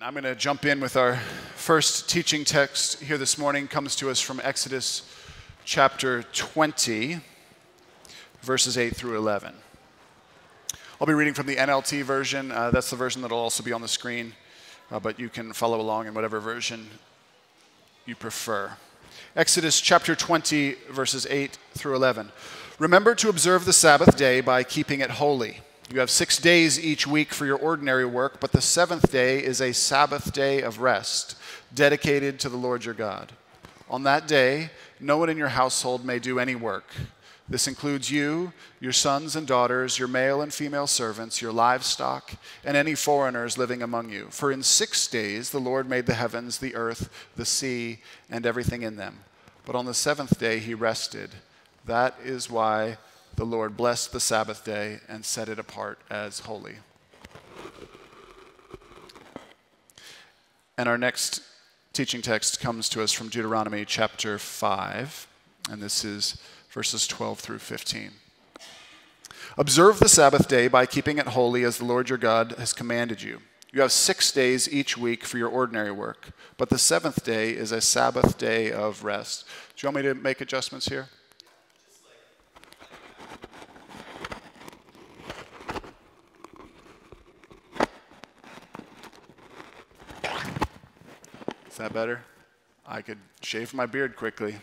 And I'm going to jump in with our first teaching text here this morning comes to us from Exodus chapter 20 verses 8 through 11. I'll be reading from the NLT version. Uh, that's the version that'll also be on the screen, uh, but you can follow along in whatever version you prefer. Exodus chapter 20, verses 8 through 11. Remember to observe the Sabbath day by keeping it holy. You have six days each week for your ordinary work, but the seventh day is a Sabbath day of rest, dedicated to the Lord your God. On that day, no one in your household may do any work. This includes you, your sons and daughters, your male and female servants, your livestock, and any foreigners living among you. For in six days the Lord made the heavens, the earth, the sea, and everything in them. But on the seventh day he rested. That is why the Lord blessed the Sabbath day and set it apart as holy. And our next teaching text comes to us from Deuteronomy chapter 5, and this is verses 12 through 15. Observe the Sabbath day by keeping it holy as the Lord your God has commanded you. You have six days each week for your ordinary work, but the seventh day is a Sabbath day of rest. Do you want me to make adjustments here? That better? I could shave my beard quickly.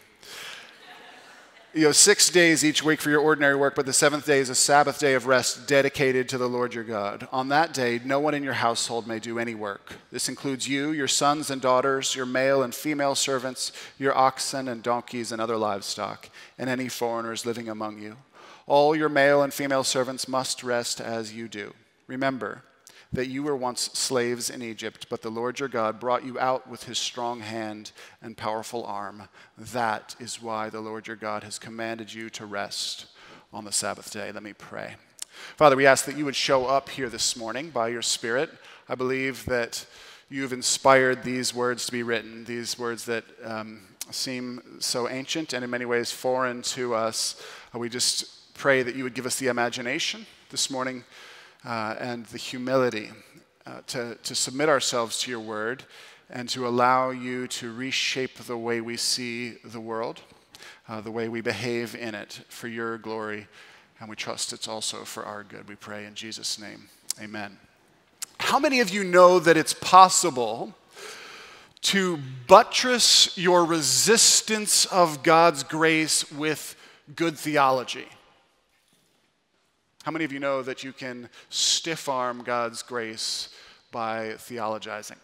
You know, six days each week for your ordinary work, but the seventh day is a Sabbath day of rest dedicated to the Lord your God. On that day, no one in your household may do any work. This includes you, your sons and daughters, your male and female servants, your oxen and donkeys and other livestock, and any foreigners living among you. All your male and female servants must rest as you do. Remember, that you were once slaves in Egypt, but the Lord your God brought you out with his strong hand and powerful arm. That is why the Lord your God has commanded you to rest on the Sabbath day. Let me pray. Father, we ask that you would show up here this morning by your Spirit. I believe that you've inspired these words to be written, these words that um, seem so ancient and in many ways foreign to us. We just pray that you would give us the imagination this morning uh, and the humility uh, to, to submit ourselves to your word and to allow you to reshape the way we see the world, uh, the way we behave in it for your glory. And we trust it's also for our good. We pray in Jesus' name. Amen. How many of you know that it's possible to buttress your resistance of God's grace with good theology? How many of you know that you can stiff arm God's grace by theologizing?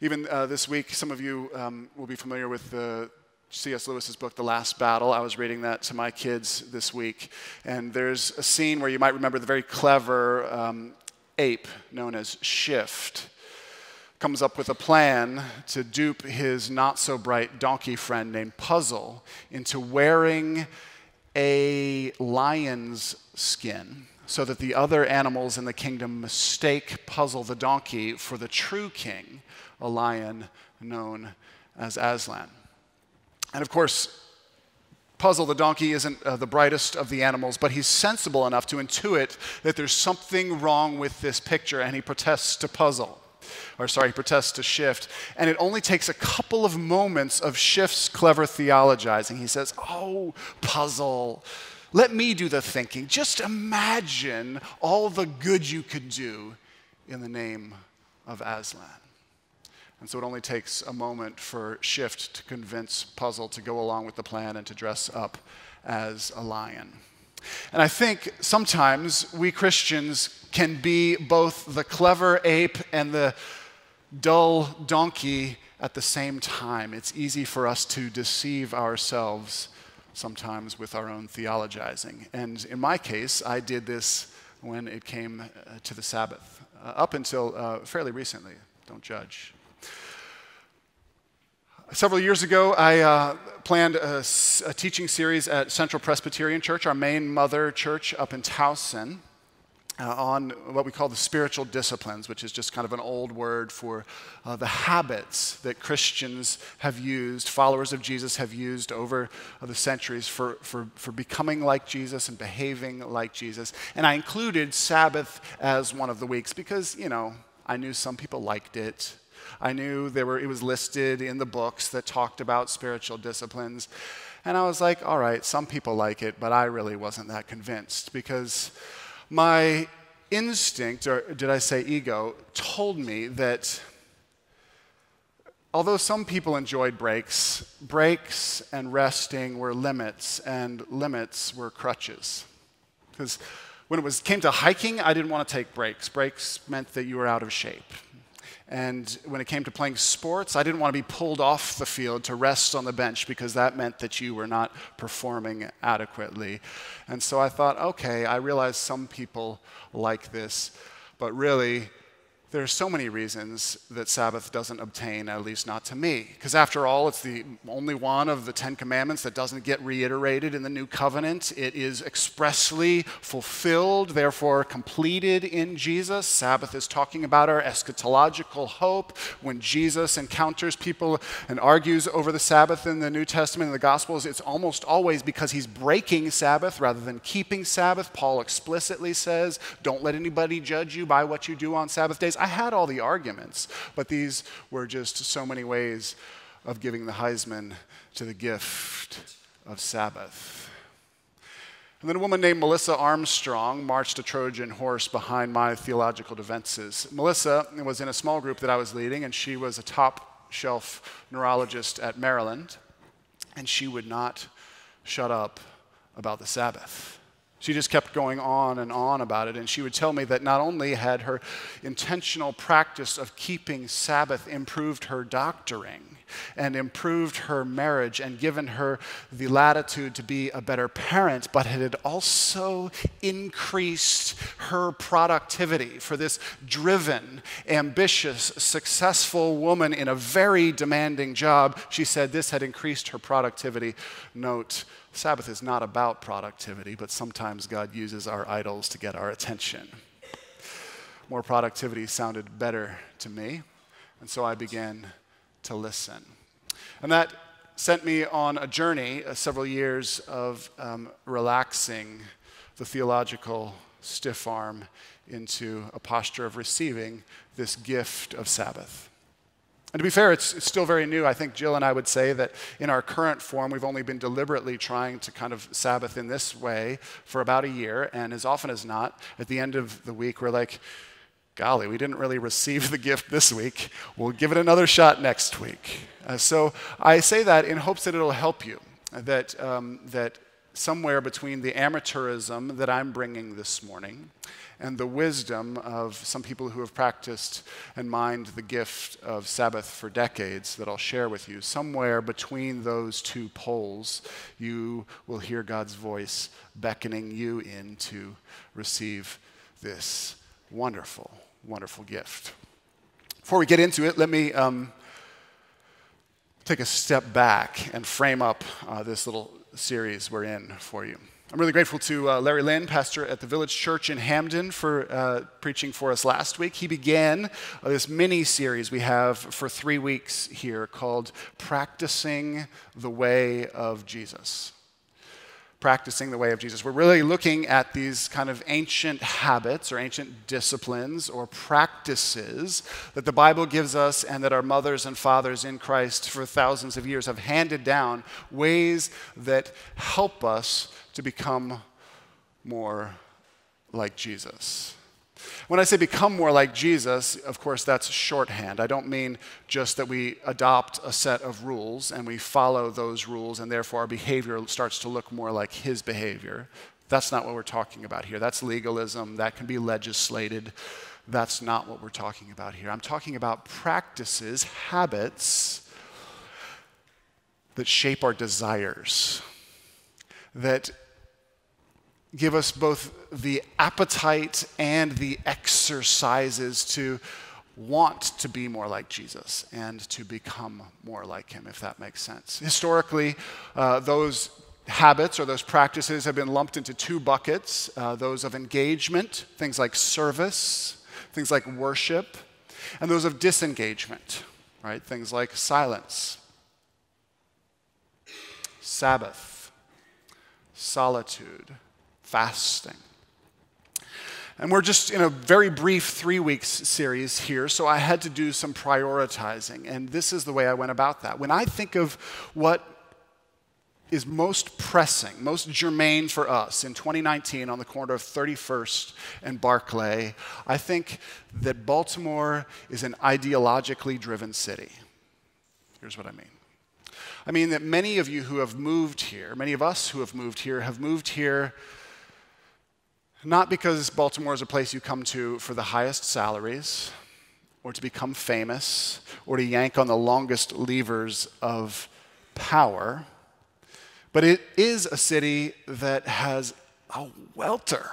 Even uh, this week, some of you um, will be familiar with the C.S. Lewis's book, The Last Battle. I was reading that to my kids this week. And there's a scene where you might remember the very clever um, ape known as Shift comes up with a plan to dupe his not so bright donkey friend named Puzzle into wearing a lion's skin so that the other animals in the kingdom mistake Puzzle the donkey for the true king, a lion known as Aslan. And of course, Puzzle the donkey isn't uh, the brightest of the animals, but he's sensible enough to intuit that there's something wrong with this picture, and he protests to Puzzle or sorry, he protests to Shift. And it only takes a couple of moments of Shift's clever theologizing. He says, Oh, puzzle. Let me do the thinking. Just imagine all the good you could do in the name of Aslan. And so it only takes a moment for Shift to convince Puzzle to go along with the plan and to dress up as a lion. And I think sometimes we Christians can be both the clever ape and the dull donkey at the same time. It's easy for us to deceive ourselves sometimes with our own theologizing. And in my case, I did this when it came uh, to the Sabbath, uh, up until uh, fairly recently. Don't judge. Several years ago, I uh, planned a, a, teaching series at Central Presbyterian Church, our main mother church up in Towson, uh, on what we call the spiritual disciplines, which is just kind of an old word for uh, the habits that Christians have used, followers of Jesus have used over uh, the centuries for, for, for becoming like Jesus and behaving like Jesus. And I included Sabbath as one of the weeks because, you know, I knew some people liked it. I knew there were, it was listed in the books that talked about spiritual disciplines. And I was like, all right, some people like it, but I really wasn't that convinced because my instinct, or did I say ego, told me that although some people enjoyed breaks, breaks and resting were limits, and limits were crutches. Because when it was, came to hiking, I didn't want to take breaks. Breaks meant that you were out of shape. And when it came to playing sports, I didn't want to be pulled off the field to rest on the bench because that meant that you were not performing adequately. And so I thought, okay, I realize some people like this, but really, there are so many reasons that Sabbath doesn't obtain, at least not to me. Because after all, it's the only one of the Ten Commandments that doesn't get reiterated in the New Covenant. It is expressly fulfilled, therefore completed in Jesus. Sabbath is talking about our eschatological hope. When Jesus encounters people and argues over the Sabbath in the New Testament and the Gospels, it's almost always because he's breaking Sabbath rather than keeping Sabbath. Paul explicitly says, Don't let anybody judge you by what you do on Sabbath days. Had all the arguments, but these were just so many ways of giving the Heisman to the gift of Sabbath. And then a woman named Melissa Armstrong marched a Trojan horse behind my theological defenses. Melissa was in a small group that I was leading, and she was a top shelf neurologist at Maryland, and she would not shut up about the Sabbath. She just kept going on and on about it. And she would tell me that not only had her intentional practice of keeping Sabbath improved her doctoring and improved her marriage and given her the latitude to be a better parent, but it had also increased her productivity for this driven, ambitious, successful woman in a very demanding job. She said this had increased her productivity. Note, Sabbath is not about productivity, but sometimes God uses our idols to get our attention. More productivity sounded better to me, and so I began to listen. And that sent me on a journey, uh, several years of um, relaxing the theological stiff arm into a posture of receiving this gift of Sabbath. And to be fair, it's, it's, still very new. I think Jill and I would say that in our current form, we've only been deliberately trying to kind of Sabbath in this way for about a year. And as often as not, at the end of the week, we're like, golly, we didn't really receive the gift this week. We'll give it another shot next week. Uh, so I say that in hopes that it'll help you, that, um, that somewhere between the amateurism that I'm bringing this morning and the wisdom of some people who have practiced and mined the gift of Sabbath for decades that I'll share with you. Somewhere between those two poles, you will hear God's voice beckoning you in to receive this wonderful, wonderful gift. Before we get into it, let me um, take a step back and frame up uh, this little series we're in for you. I'm really grateful to uh, Larry Lynn, pastor at the Village Church in Hampden, for uh, preaching for us last week. He began uh, this mini series we have for three weeks here called Practicing the Way of Jesus. Practicing the Way of Jesus. We're really looking at these kind of ancient habits or ancient disciplines or practices that the Bible gives us and that our mothers and fathers in Christ for thousands of years have handed down, ways that help us to become more like Jesus. When I say become more like Jesus, of course, that's shorthand. I don't mean just that we adopt a set of rules and we follow those rules and therefore our behavior starts to look more like his behavior. That's not what we're talking about here. That's legalism, that can be legislated. That's not what we're talking about here. I'm talking about practices, habits that shape our desires, that give us both the appetite and the exercises to want to be more like Jesus and to become more like him, if that makes sense. Historically, uh, those habits or those practices have been lumped into two buckets uh, those of engagement, things like service, things like worship, and those of disengagement, right? Things like silence, Sabbath, solitude fasting. And we're just in a very brief three weeks series here, so I had to do some prioritizing. And this is the way I went about that. When I think of what is most pressing, most germane for us in 2019 on the corner of 31st and Barclay, I think that Baltimore is an ideologically driven city. Here's what I mean. I mean that many of you who have moved here, many of us who have moved here, have moved here not because Baltimore is a place you come to for the highest salaries, or to become famous, or to yank on the longest levers of power, but it is a city that has a welter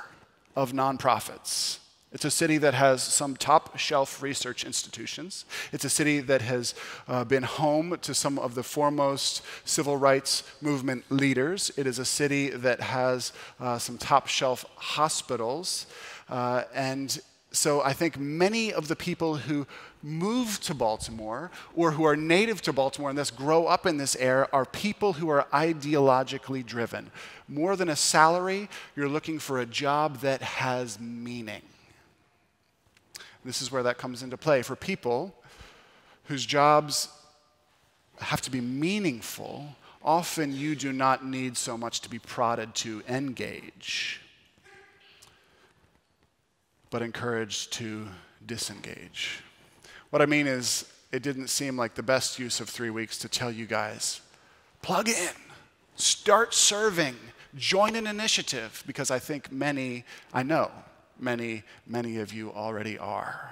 of nonprofits it's a city that has some top shelf research institutions. It's a city that has uh, been home to some of the foremost civil rights movement leaders. It is a city that has uh, some top shelf hospitals. Uh, and so I think many of the people who move to Baltimore or who are native to Baltimore and thus grow up in this area are people who are ideologically driven. More than a salary, you're looking for a job that has meaning. This is where that comes into play. For people whose jobs have to be meaningful, often you do not need so much to be prodded to engage, but encouraged to disengage. What I mean is, it didn't seem like the best use of three weeks to tell you guys plug in, start serving, join an initiative, because I think many, I know, many, many of you already are.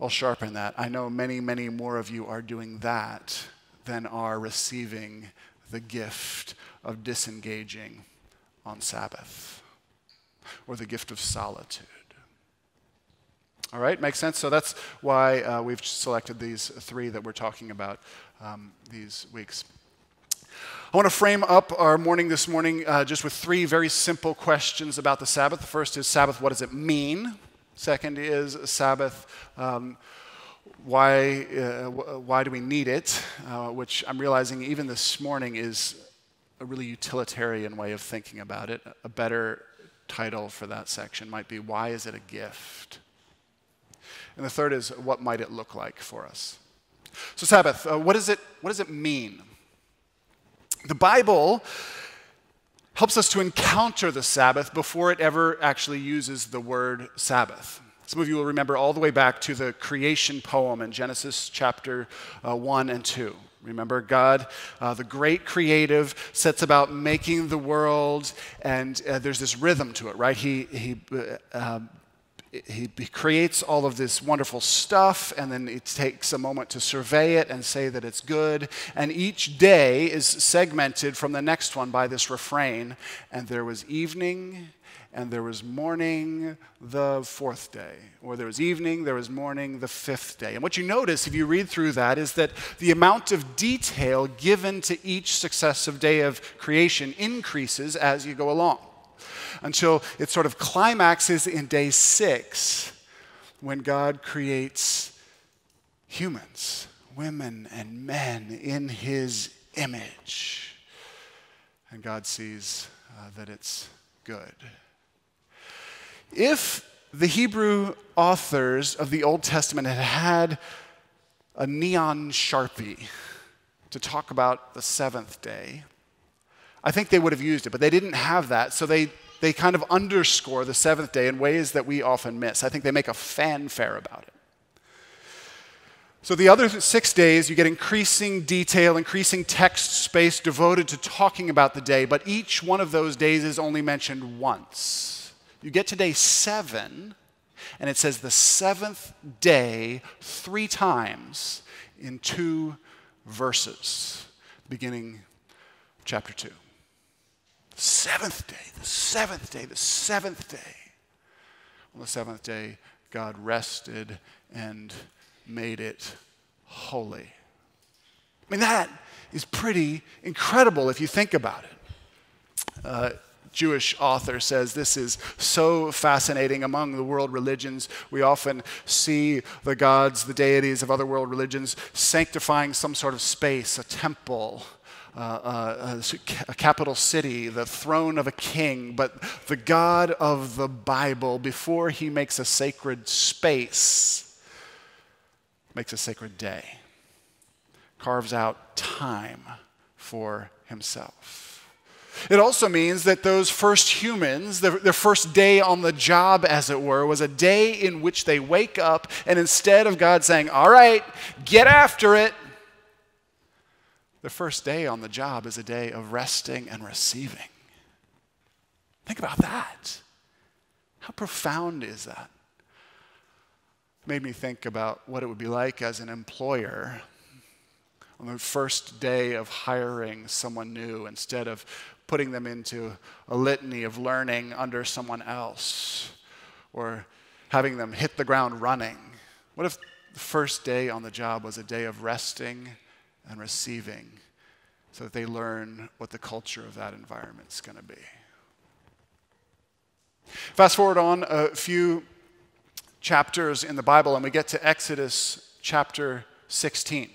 I'll sharpen that. I know many, many more of you are doing that than are receiving the gift of disengaging on Sabbath or the gift of solitude. All right, makes sense? So that's why uh, we've selected these three that we're talking about um, these weeks. I want to frame up our morning this morning uh, just with three very simple questions about the Sabbath. The first is Sabbath, what does it mean? Second is Sabbath, um, why, uh, why do we need it? Uh, which I'm realizing even this morning is a really utilitarian way of thinking about it. A better title for that section might be Why is it a gift? And the third is What might it look like for us? So, Sabbath, uh, what, is it, what does it mean? The Bible helps us to encounter the Sabbath before it ever actually uses the word Sabbath. Some of you will remember all the way back to the creation poem in Genesis chapter uh, 1 and 2. Remember, God, uh, the great creative, sets about making the world, and uh, there's this rhythm to it, right? He, he uh, he, creates all of this wonderful stuff, and then it takes a moment to survey it and say that it's good. And each day is segmented from the next one by this refrain and there was evening, and there was morning the fourth day. Or there was evening, there was morning the fifth day. And what you notice if you read through that is that the amount of detail given to each successive day of creation increases as you go along until it sort of climaxes in day six when God creates humans, women and men in his image. And God sees uh, that it's good. If the Hebrew authors of the Old Testament had had a neon sharpie to talk about the seventh day, I think they would have used it, but they didn't have that, so they they kind of underscore the seventh day in ways that we often miss. I think they make a fanfare about it. So, the other six days, you get increasing detail, increasing text space devoted to talking about the day, but each one of those days is only mentioned once. You get to day seven, and it says the seventh day three times in two verses, beginning chapter 2. Seventh day, the seventh day, the seventh day. On the seventh day, God rested and made it holy. I mean, that is pretty incredible if you think about it. Uh, Jewish author says this is so fascinating among the world religions. We often see the gods, the deities of other world religions sanctifying some sort of space, a temple, uh, uh, a capital city, the throne of a king, but the God of the Bible, before he makes a sacred space, makes a sacred day, carves out time for himself. It also means that those first humans, their, their, first day on the job, as it were, was a day in which they wake up and instead of God saying, All right, get after it, the first day on the job is a day of resting and receiving. Think about that. How profound is that? It made me think about what it would be like as an employer on the first day of hiring someone new instead of putting them into a litany of learning under someone else or having them hit the ground running. What if the first day on the job was a day of resting and receiving so that they learn what the culture of that environment is going to be? Fast forward on a few chapters in the Bible, and we get to Exodus chapter 16.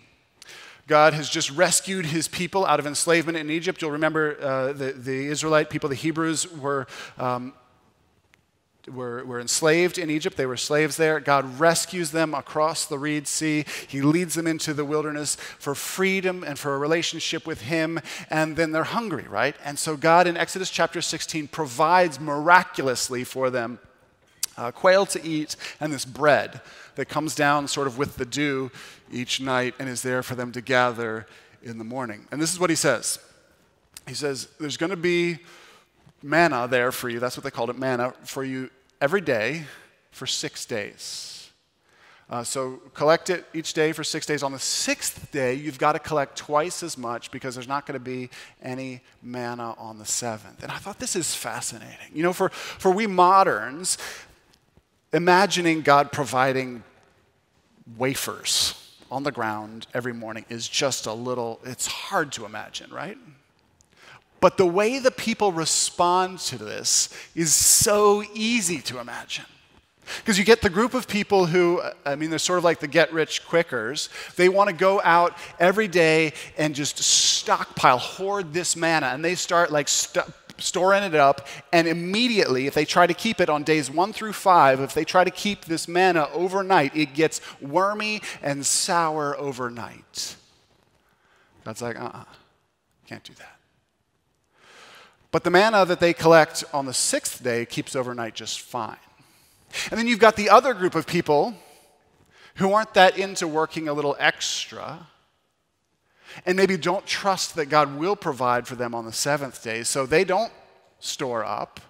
God has just rescued his people out of enslavement in Egypt. You'll remember uh, the, the Israelite people, the Hebrews, were, um, were, were enslaved in Egypt. They were slaves there. God rescues them across the Reed Sea. He leads them into the wilderness for freedom and for a relationship with him. And then they're hungry, right? And so God in Exodus chapter 16 provides miraculously for them uh, quail to eat and this bread that comes down sort of with the dew each night and is there for them to gather in the morning. And this is what he says He says, There's going to be manna there for you. That's what they called it manna for you every day for six days. Uh, so collect it each day for six days. On the sixth day, you've got to collect twice as much because there's not going to be any manna on the seventh. And I thought this is fascinating. You know, for, for we moderns, imagining God providing wafers on the ground every morning is just a little, it's hard to imagine, right? But the way the people respond to this is so easy to imagine. Because you get the group of people who, I mean, they're sort of like the get rich quickers. They want to go out every day and just stockpile, hoard this manna. And they start like st- storing it up, and immediately, if they try to keep it on days one through five, if they try to keep this manna overnight, it gets wormy and sour overnight. God's like, uh uh, can't do that. But the manna that they collect on the sixth day keeps overnight just fine. And then you've got the other group of people who aren't that into working a little extra and maybe don't trust that God will provide for them on the seventh day, so they don't store up.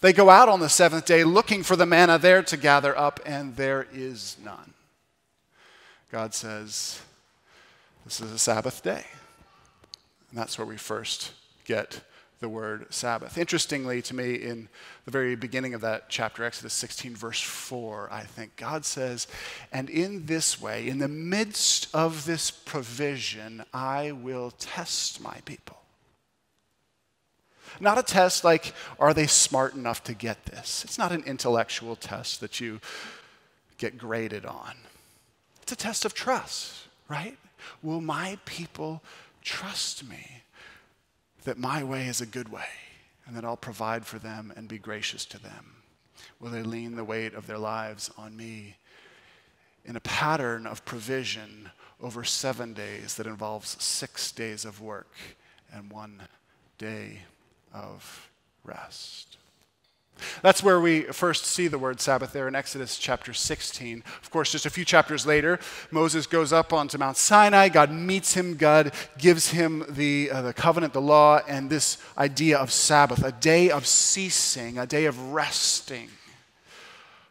They go out on the seventh day looking for the manna there to gather up, and there is none. God says, This is a Sabbath day. And that's where we first get the word Sabbath. Interestingly, to me, in the very beginning of that chapter, Exodus 16, verse 4, I think God says, And in this way, in the midst of this provision, I will test my people. Not a test like, are they smart enough to get this? It's not an intellectual test that you get graded on. It's a test of trust, right? Will my people trust me? That my way is a good way and that I'll provide for them and be gracious to them? Will they lean the weight of their lives on me in a pattern of provision over seven days that involves six days of work and one day of rest? That's where we first see the word Sabbath there in Exodus chapter 16. Of course, just a few chapters later, Moses goes up onto Mount Sinai. God meets him. God gives him the, uh, the covenant, the law, and this idea of Sabbath, a day of ceasing, a day of resting,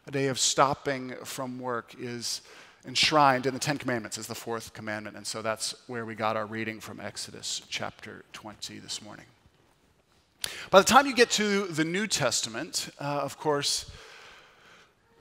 a day of stopping from work is enshrined in the Ten Commandments as the fourth commandment. And so that's where we got our reading from Exodus chapter 20 this morning. By the time you get to the New Testament, uh, of course,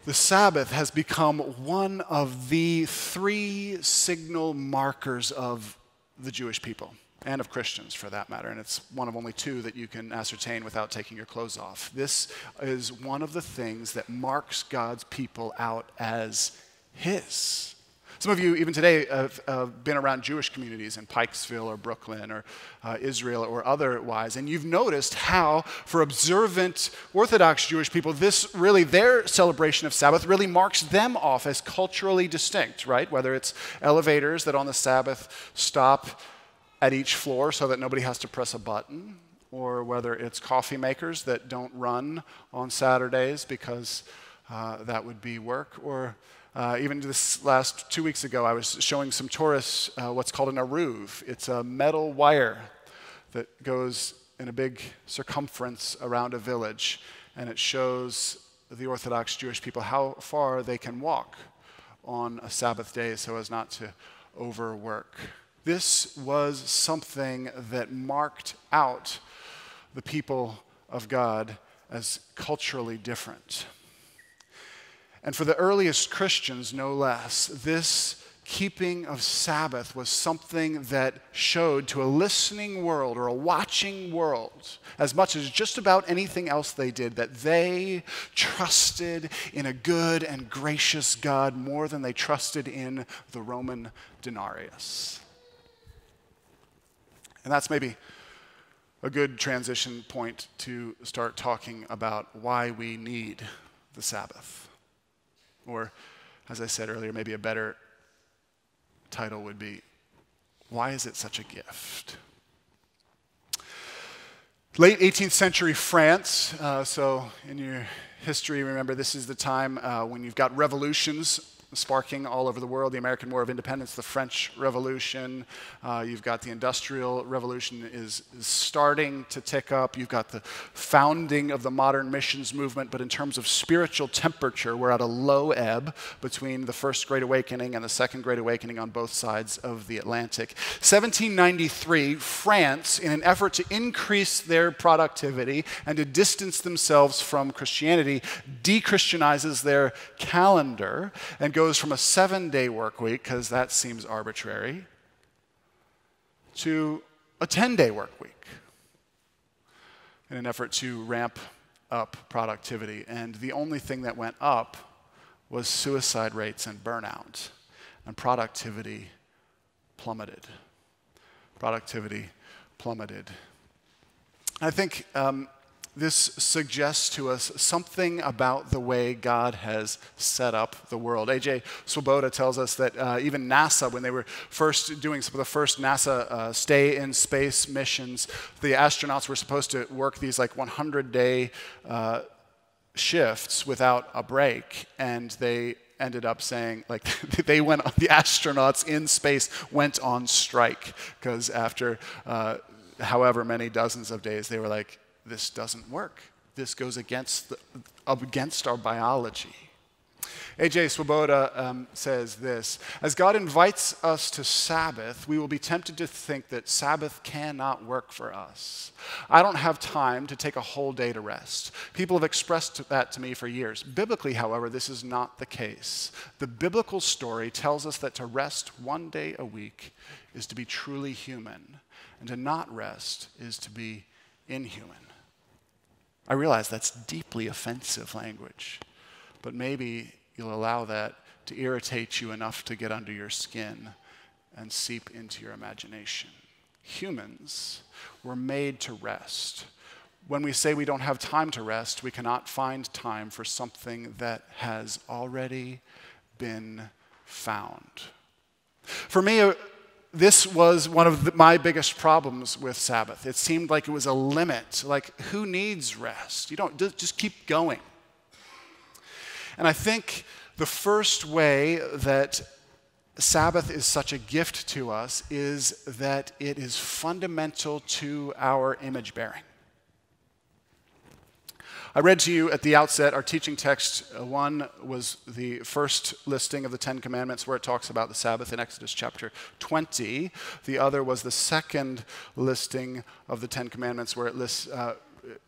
the Sabbath has become one of the three signal markers of the Jewish people and of Christians for that matter. And it's one of only two that you can ascertain without taking your clothes off. This is one of the things that marks God's people out as His. Some of you, even today, have been around Jewish communities in Pikesville or Brooklyn or uh, Israel or otherwise, and you've noticed how, for observant Orthodox Jewish people, this really, their celebration of Sabbath really marks them off as culturally distinct, right? Whether it's elevators that on the Sabbath stop at each floor so that nobody has to press a button, or whether it's coffee makers that don't run on Saturdays because uh, that would be work, or uh, even this last two weeks ago, I was showing some tourists uh, what's called an eruv. It's a metal wire that goes in a big circumference around a village, and it shows the Orthodox Jewish people how far they can walk on a Sabbath day so as not to overwork. This was something that marked out the people of God as culturally different. And for the earliest Christians, no less, this keeping of Sabbath was something that showed to a listening world or a watching world, as much as just about anything else they did, that they trusted in a good and gracious God more than they trusted in the Roman denarius. And that's maybe a good transition point to start talking about why we need the Sabbath. Or, as I said earlier, maybe a better title would be Why is it such a gift? Late 18th century France, uh, so in your history, remember this is the time uh, when you've got revolutions sparking all over the world the American War of Independence, the French Revolution. Uh, you've got the Industrial Revolution is, is, starting to tick up. You've got the founding of the modern missions movement. But in terms of spiritual temperature, we're at a low ebb between the First Great Awakening and the Second Great Awakening on both sides of the Atlantic. 1793, France, in an effort to increase their productivity and to distance themselves from Christianity, de Christianizes their calendar and goes goes from a seven day work week, because that seems arbitrary, to a 10 day work week in an effort to ramp up productivity. And the only thing that went up was suicide rates and burnout, and productivity plummeted. Productivity plummeted. I think um, this suggests to us something about the way God has set up the world. A.J. Swoboda tells us that uh, even NASA, when they were first doing some of the first NASA uh, stay in space missions, the astronauts were supposed to work these like 100 day uh, shifts without a break, and they ended up saying like they went the astronauts in space went on strike because after uh, however many dozens of days they were like this doesn't work. This goes against, the, against our biology. A.J. Swoboda um, says this As God invites us to Sabbath, we will be tempted to think that Sabbath cannot work for us. I don't have time to take a whole day to rest. People have expressed that to me for years. Biblically, however, this is not the case. The biblical story tells us that to rest one day a week is to be truly human, and to not rest is to be inhuman. I realize that's deeply offensive language, but maybe you'll allow that to irritate you enough to get under your skin and seep into your imagination. Humans were made to rest. When we say we don't have time to rest, we cannot find time for something that has already been found. For me, this was one of the, my biggest problems with Sabbath. It seemed like it was a limit. Like, who needs rest? You don't just keep going. And I think the first way that Sabbath is such a gift to us is that it is fundamental to our image bearing. I read to you at the outset our teaching text. Uh, one was the first listing of the Ten Commandments where it talks about the Sabbath in Exodus chapter 20. The other was the second listing of the Ten Commandments where it lists. Uh,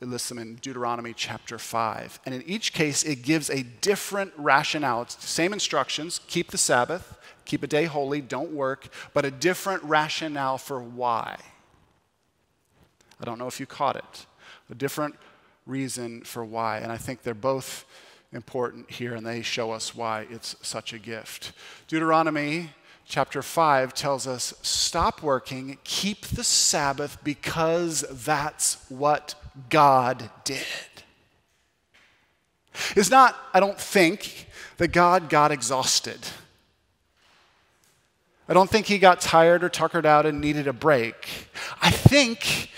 it lists them in Deuteronomy chapter 5. And in each case, it gives a different rationale. It's the same instructions keep the Sabbath, keep a day holy, don't work, but a different rationale for why. I don't know if you caught it. A different reason for why. And I think they're both important here, and they show us why it's such a gift. Deuteronomy chapter 5 tells us stop working, keep the Sabbath because that's what God did. It's not, I don't think, that God got exhausted. I don't think he got tired or tuckered out and needed a break. I think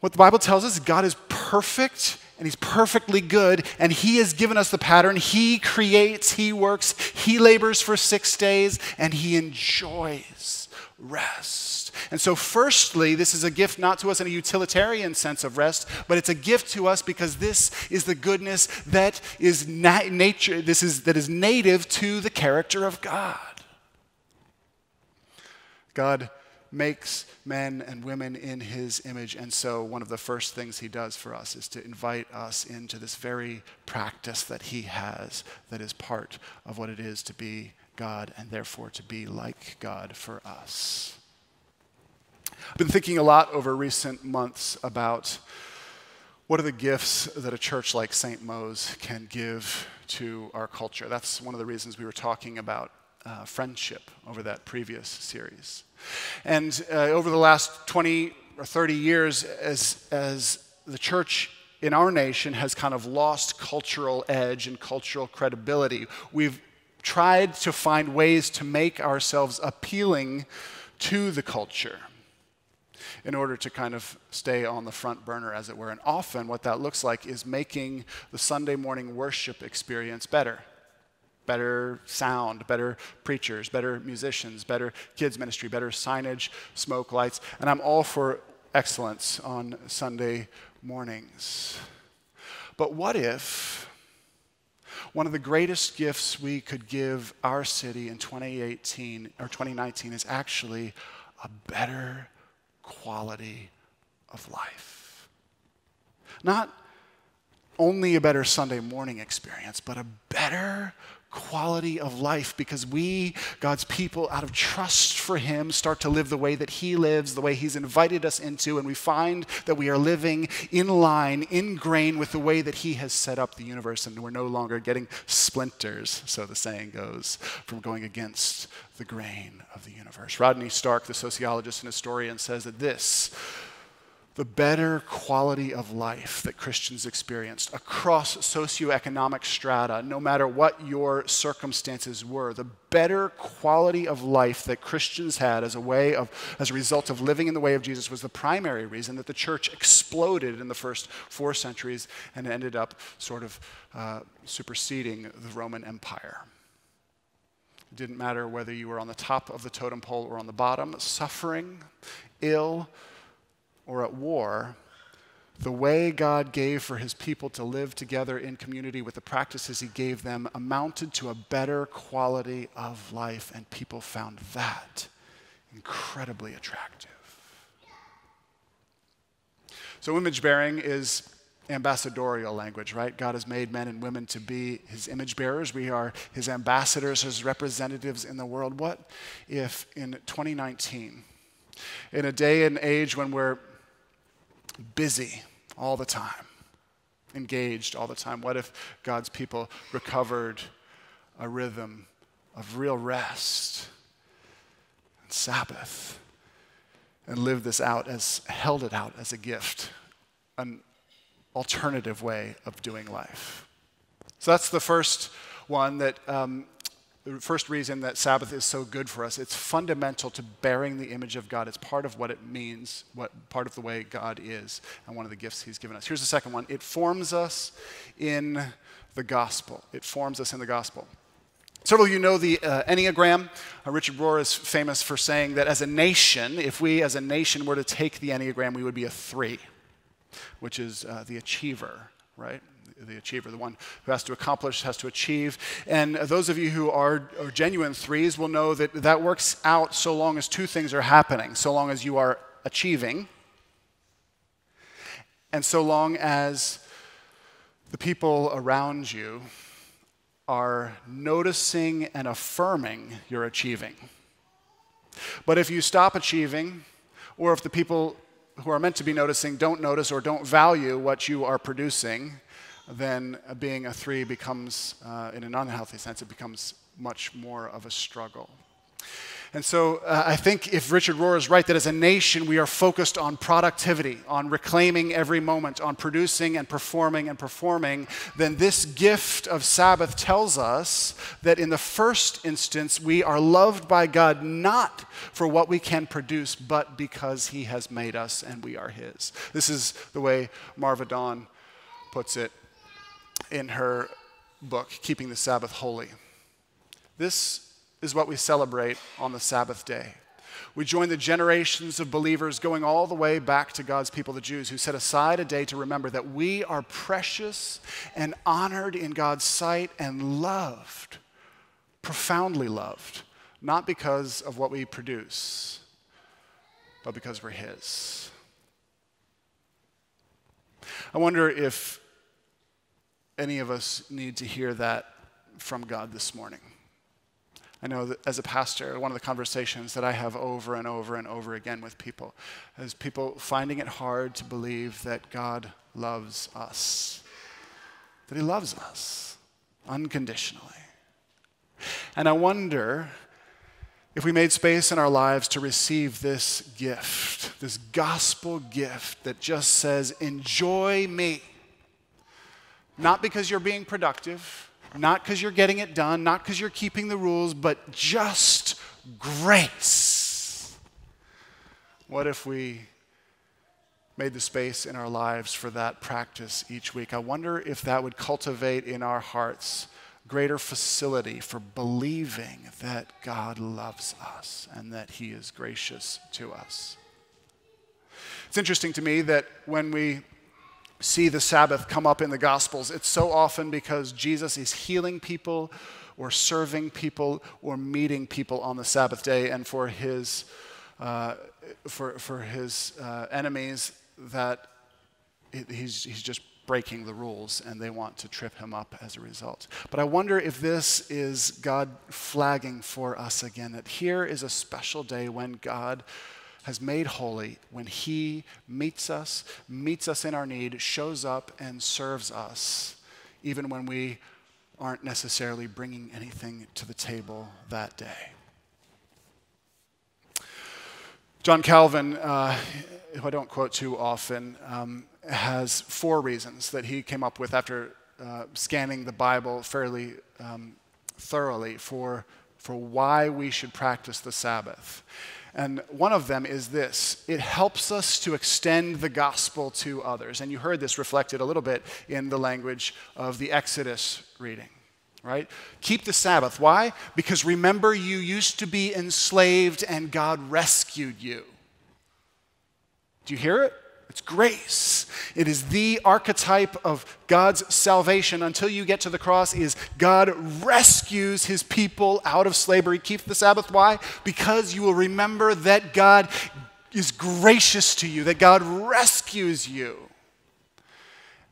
what the Bible tells us God is perfect and he's perfectly good and he has given us the pattern. He creates, he works, he labors for six days, and he enjoys rest. And so, firstly, this is a gift not to us in a utilitarian sense of rest, but it's a gift to us because this is the goodness that is na- nature, this is that is native to the character of God. God makes men and women in his image. And so, one of the first things he does for us is to invite us into this very practice that he has that is part of what it is to be God and therefore to be like God for us. I've been thinking a lot over recent months about what are the gifts that a church like St. Mo's can give to our culture. That's one of the reasons we were talking about uh, friendship over that previous series. And uh, over the last 20 or 30 years, as, as the church in our nation has kind of lost cultural edge and cultural credibility, we've tried to find ways to make ourselves appealing to the culture in order to kind of stay on the front burner, as it were. And often, what that looks like is making the Sunday morning worship experience better better sound, better preachers, better musicians, better kids' ministry, better signage, smoke lights. And I'm all for excellence on Sunday mornings. But what if one of the greatest gifts we could give our city in 2018 or 2019 is actually a better quality of life? Not only a better Sunday morning experience, but a better quality of life because we, God's people, out of trust for Him, start to live the way that He lives, the way He's invited us into, and we find that we are living in line, ingrained with the way that He has set up the universe, and we're no longer getting splinters, so the saying goes, from going against the grain of the universe. Rodney Stark, the sociologist and historian, says that this the better quality of life that Christians experienced across socioeconomic strata, no matter what your circumstances were, the better quality of life that Christians had as a way of, as a result of living in the way of Jesus was the primary reason that the church exploded in the first four centuries and ended up sort of uh, superseding the Roman Empire. It didn't matter whether you were on the top of the totem pole or on the bottom, suffering, ill, or at war, the way God gave for his people to live together in community with the practices he gave them amounted to a better quality of life, and people found that incredibly attractive. So, image bearing is ambassadorial language, right? God has made men and women to be his image bearers. We are his ambassadors, his representatives in the world. What if in 2019, in a day and age when we're busy all the time, engaged all the time? What if God's people recovered a rhythm of real rest and Sabbath and lived this out as, held it out as a gift, an alternative way of doing life? So that's the first one that um, the first reason that Sabbath is so good for us, it's fundamental to bearing the image of God. It's part of what it means, what part of the way God is, and one of the gifts He's given us. Here's the second one it forms us in the gospel. It forms us in the gospel. Several of you know the uh, Enneagram. Uh, Richard Rohr is famous for saying that as a nation, if we as a nation were to take the Enneagram, we would be a three, which is uh, the achiever, right? The achiever, the one who has to accomplish, has to achieve. And those of you who are, are genuine threes will know that that works out so long as two things are happening so long as you are achieving, and so long as the people around you are noticing and affirming your achieving. But if you stop achieving, or if the people who are meant to be noticing don't notice or don't value what you are producing, then being a three becomes, uh, in an unhealthy sense, it becomes much more of a struggle. And so uh, I think if Richard Rohr is right, that as a nation we are focused on productivity, on reclaiming every moment, on producing and performing and performing, then this gift of Sabbath tells us that in the first instance we are loved by God not for what we can produce, but because He has made us and we are His. This is the way Marva Dawn puts it in her book, Keeping the Sabbath Wholly. This is what we celebrate on the Sabbath day. We join the generations of believers going all the way back to God's people, the Jews, who set aside a day to remember that we are precious and honored in God's sight and loved, profoundly loved, not because of what we produce, but because we're His. I wonder if any of us need to hear that from God this morning. I know that as a pastor, one of the conversations that I have over and over and over again with people is people finding it hard to believe that God loves us, that He loves us unconditionally. And I wonder if we made space in our lives to receive this gift, this gospel gift that just says, enjoy me. Not because you're being productive not because you're getting it done, not because you're keeping the rules, but just grace. What if we made the space in our lives for that practice each week? I wonder if that would cultivate in our hearts greater facility for believing that God loves us and that He is gracious to us. It's interesting to me that when we see the Sabbath come up in the Gospels, it's so often because Jesus is healing people or serving people or meeting people on the Sabbath day, and for his, uh, for, for his uh, enemies, that he's, he's just breaking the rules and they want to trip him up as a result. But I wonder if this is God flagging for us again that here is a special day when God has made holy when He meets us, meets us in our need, shows up and serves us, even when we aren't necessarily bringing anything to the table that day. John Calvin, uh, who I don't quote too often, um, has four reasons that he came up with after uh, scanning the Bible fairly um, thoroughly for, for why we should practice the Sabbath. And one of them is this it helps us to extend the gospel to others. And you heard this reflected a little bit in the language of the Exodus reading, right? Keep the Sabbath. Why? Because remember, you used to be enslaved and God rescued you. Do you hear it? It's grace. It is the archetype of God's salvation until you get to the cross is God rescues his people out of slavery. Keep the Sabbath. Why? Because you will remember that God is gracious to you, that God rescues you.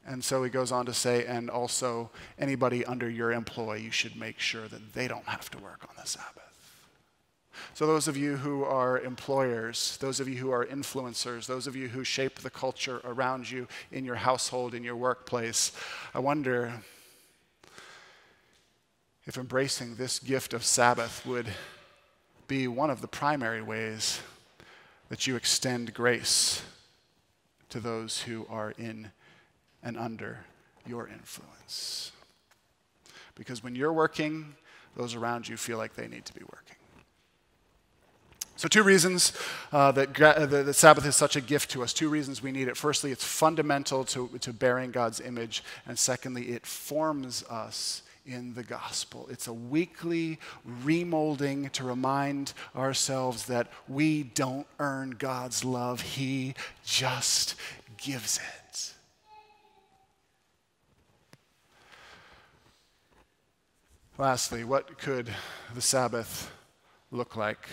And so he goes on to say, and also anybody under your employ, you should make sure that they don't have to work on the Sabbath. So, those of you who are employers, those of you who are influencers, those of you who shape the culture around you in your household, in your workplace, I wonder if embracing this gift of Sabbath would be one of the primary ways that you extend grace to those who are in and under your influence. Because when you're working, those around you feel like they need to be working. So, two reasons uh, that uh, the, Sabbath is such a gift to us. Two reasons we need it. Firstly, it's fundamental to, to bearing God's image. And secondly, it forms us in the gospel. It's a weekly remolding to remind ourselves that we don't earn God's love, He just gives it. Lastly, what could the Sabbath look like?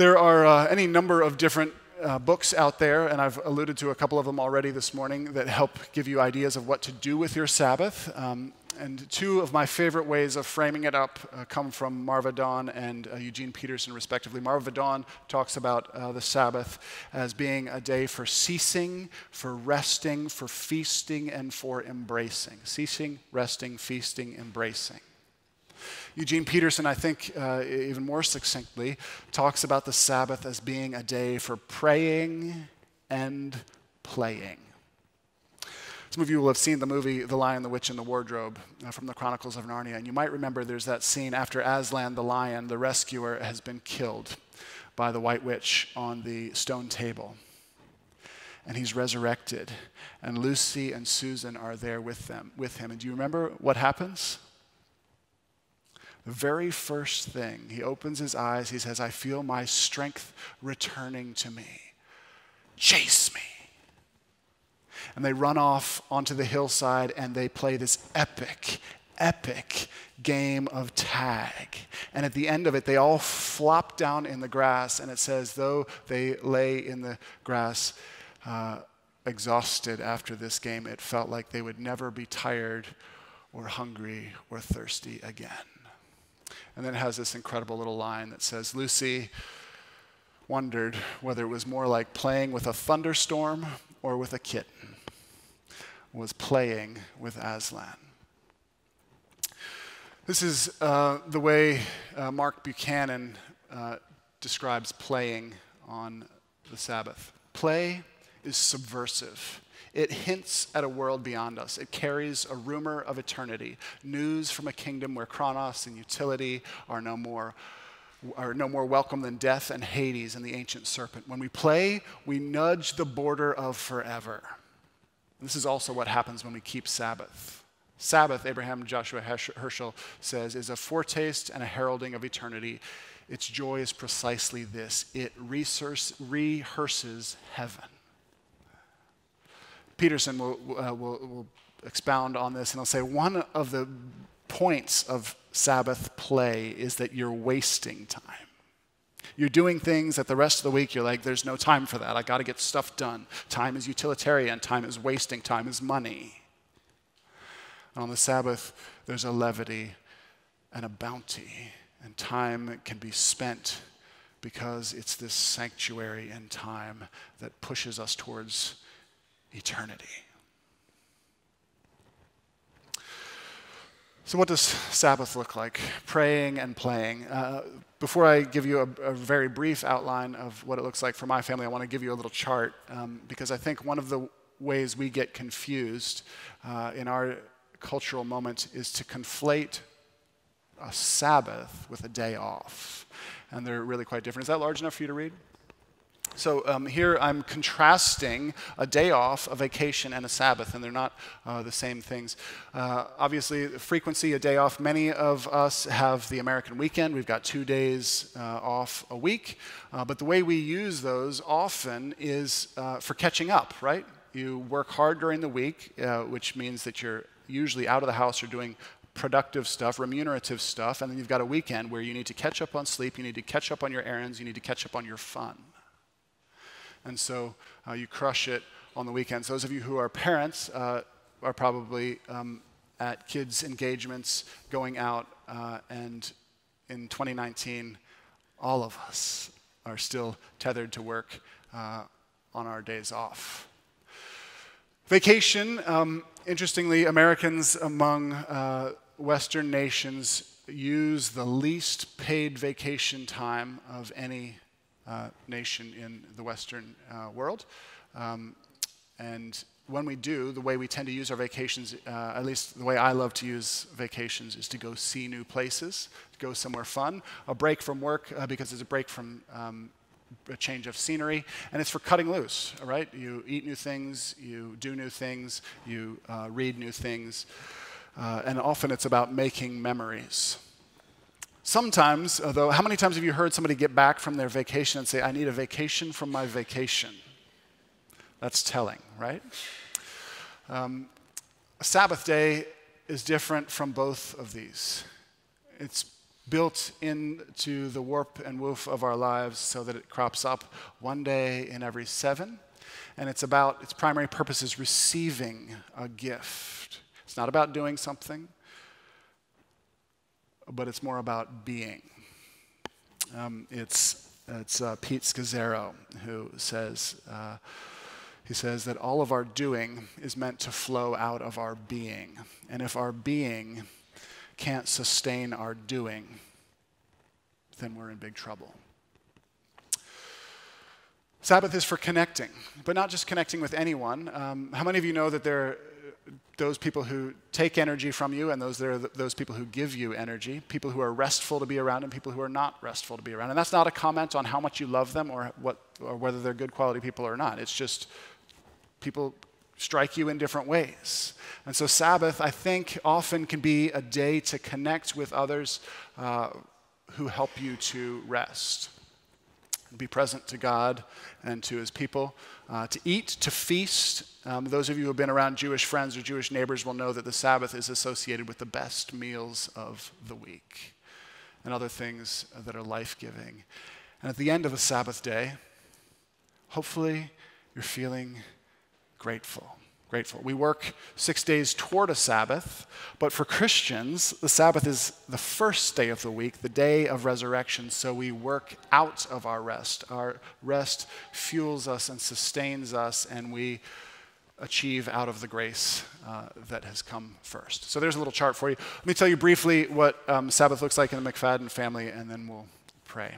There are uh, any number of different uh, books out there, and I've alluded to a couple of them already this morning, that help give you ideas of what to do with your Sabbath. Um, and two of my favorite ways of framing it up uh, come from Marva Dawn and uh, Eugene Peterson, respectively. Marva Dawn talks about uh, the Sabbath as being a day for ceasing, for resting, for feasting, and for embracing. Ceasing, resting, feasting, embracing. Eugene Peterson, I think, uh, even more succinctly, talks about the Sabbath as being a day for praying and playing. Some of you will have seen the movie The Lion, the Witch, and the Wardrobe uh, from the Chronicles of Narnia. And you might remember there's that scene after Aslan the lion, the rescuer, has been killed by the White Witch on the stone table. And he's resurrected. And Lucy and Susan are there with them, with him. And do you remember what happens? The very first thing, he opens his eyes, he says, I feel my strength returning to me. Chase me and they run off onto the hillside and they play this epic, epic game of tag. And at the end of it, they all flop down in the grass, and it says, though they lay in the grass uh, exhausted after this game, it felt like they would never be tired or hungry or thirsty again. And then it has this incredible little line that says, Lucy wondered whether it was more like playing with a thunderstorm or with a kitten was playing with Aslan. This is uh, the way uh, Mark Buchanan uh, describes playing on the Sabbath. Play is subversive. It hints at a world beyond us. It carries a rumor of eternity, news from a kingdom where chronos and utility are no more are no more welcome than death and Hades and the ancient serpent. When we play, we nudge the border of forever. This is also what happens when we keep Sabbath. Sabbath, Abraham Joshua Heschel says, is a foretaste and a heralding of eternity. Its joy is precisely this it rehearses heaven. Peterson will, uh, will, will expound on this and he'll say one of the points of Sabbath play is that you're wasting time. You're doing things that the rest of the week you're like, there's no time for that. I got to get stuff done. Time is utilitarian, time is wasting, time is money. And on the Sabbath, there's a levity and a bounty, and time can be spent because it's this sanctuary in time that pushes us towards eternity. So, what does Sabbath look like? Praying and playing. Uh, before I give you a, a, very brief outline of what it looks like for my family, I want to give you a little chart um, because I think one of the ways we get confused uh, in our cultural moment is to conflate a Sabbath with a day off. And they're really quite different. Is that large enough for you to read? So um, here I'm contrasting a day off, a vacation, and a Sabbath, and they're not uh, the same things. Uh, obviously, frequency, a day off. Many of us have the American weekend. We've got two days uh, off a week, uh, but the way we use those often is uh, for catching up, right? You work hard during the week, uh, which means that you're usually out of the house or doing productive stuff, remunerative stuff, and then you've got a weekend where you need to catch up on sleep, you need to catch up on your errands, you need to catch up on your fun and so uh, you crush it on the weekends. Those of you who are parents uh, are probably um, at kids' engagements, going out, uh, and in 2019, all of us are still tethered to work uh, on our days off. Vacation, um, interestingly, Americans among uh, Western nations use the least paid vacation time of any nation in the Western uh, world. Um, and when we do, the way we tend to use our vacations, uh, at least the way I love to use vacations, is to go see new places, to go somewhere fun, a break from work uh, because it's a break from um, a change of scenery, and it's for cutting loose, right? You eat new things, you do new things, you uh, read new things, uh, and often it's about making memories. Sometimes, though, how many times have you heard somebody get back from their vacation and say, I need a vacation from my vacation? That's telling, right? Um, a Sabbath day is different from both of these. It's built into the warp and woof of our lives so that it crops up one day in every seven. And it's about, its primary purpose is receiving a gift. It's not about doing something, but it's more about being. Um, it's it's uh, Pete Scazzero who says, uh, he says that all of our doing is meant to flow out of our being. And if our being can't sustain our doing, then we're in big trouble. Sabbath is for connecting, but not just connecting with anyone. Um, how many of you know that there those people who take energy from you and those, are those people who give you energy, people who are restful to be around and people who are not restful to be around. And that's not a comment on how much you love them or, what, or whether they're good quality people or not. It's just people strike you in different ways. And so, Sabbath, I think, often can be a day to connect with others uh, who help you to rest be present to God and to his people, uh, to eat, to feast. Um, those of you who have been around Jewish friends or Jewish neighbors will know that the Sabbath is associated with the best meals of the week and other things that are life giving. And at the end of a Sabbath day, hopefully you're feeling grateful grateful. We work six days toward a Sabbath, but for Christians, the Sabbath is the first day of the week, the day of resurrection, so we work out of our rest. Our rest fuels us and sustains us, and we achieve out of the grace uh, that has come first. So there's a little chart for you. Let me tell you briefly what um, Sabbath looks like in the McFadden family, and then we'll pray.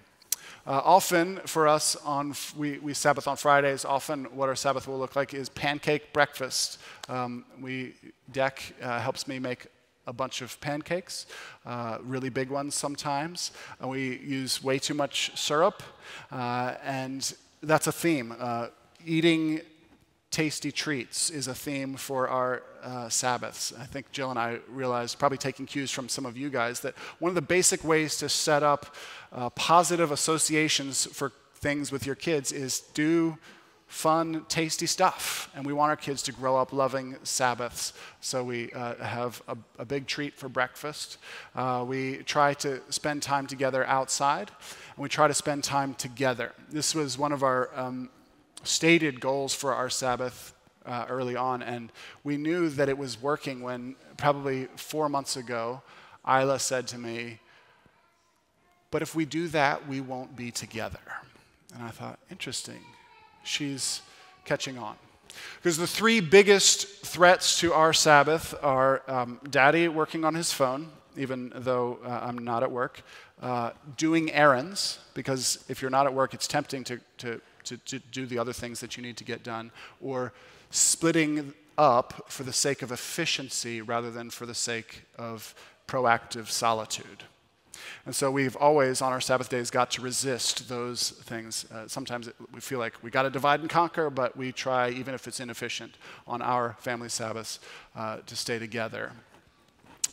Uh, often for us, on we, we Sabbath on Fridays. Often, what our Sabbath will look like is pancake breakfast. Um, we Deck uh, helps me make a bunch of pancakes, uh, really big ones sometimes. And we use way too much syrup, uh, and that's a theme. Uh, eating tasty treats is a theme for our uh, Sabbaths. I think Jill and I realized, probably taking cues from some of you guys, that one of the basic ways to set up uh, positive associations for things with your kids is do fun, tasty stuff. And we want our kids to grow up loving Sabbaths. So we uh, have a, a, big treat for breakfast. Uh, we try to spend time together outside, and we try to spend time together. This was one of our um, stated goals for our Sabbath uh, early on, and we knew that it was working when probably four months ago, Isla said to me, But if we do that, we won't be together. And I thought, interesting. She's catching on. Because the three biggest threats to our Sabbath are um, daddy working on his phone, even though uh, I'm not at work, uh, doing errands, because if you're not at work, it's tempting to, to to, to do the other things that you need to get done, or splitting up for the sake of efficiency rather than for the sake of proactive solitude. And so we've always, on our Sabbath days, got to resist those things. Uh, sometimes it, we feel like we got to divide and conquer, but we try, even if it's inefficient, on our family Sabbaths uh, to stay together.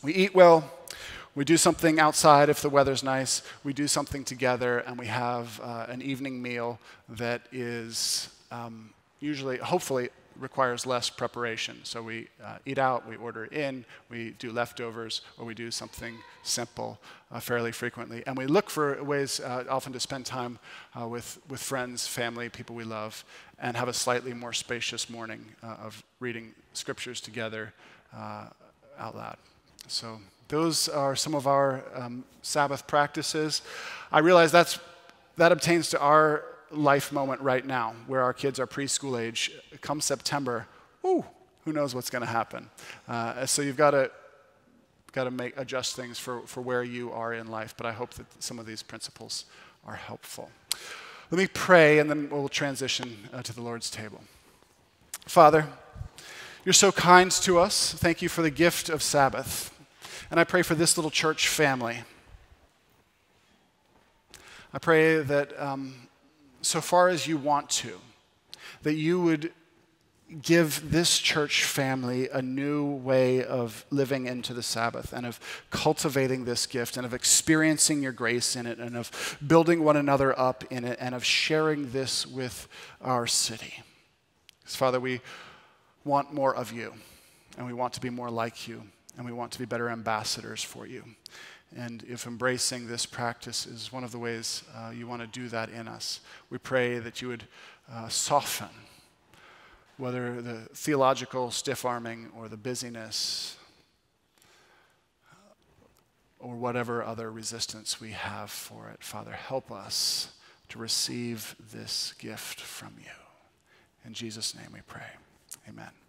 We eat well. We do something outside if the weather's nice. We do something together, and we have uh, an evening meal that is um, usually, hopefully, requires less preparation. So we uh, eat out, we order in, we do leftovers, or we do something simple uh, fairly frequently. And we look for ways uh, often to spend time uh, with, with friends, family, people we love, and have a slightly more spacious morning uh, of reading scriptures together uh, out loud. So those are some of our um, Sabbath practices. I realize that's, that obtains to our life moment right now, where our kids are preschool age. Come September, ooh, who knows what's going to happen? Uh, so you've got to got to make adjust things for, for where you are in life. But I hope that some of these principles are helpful. Let me pray, and then we'll transition uh, to the Lord's table. Father, you're so kind to us. Thank you for the gift of Sabbath. And I pray for this little church family. I pray that um, so far as you want to, that you would give this church family a new way of living into the Sabbath and of cultivating this gift and of experiencing your grace in it and of building one another up in it and of sharing this with our city. Because, Father, we want more of you and we want to be more like you and we want to be better ambassadors for you. And if embracing this practice is one of the ways uh, you want to do that in us, we pray that you would uh, soften whether the theological stiff arming or the busyness, or whatever other resistance we have for it. Father, help us to receive this gift from you. In Jesus' name we pray. Amen.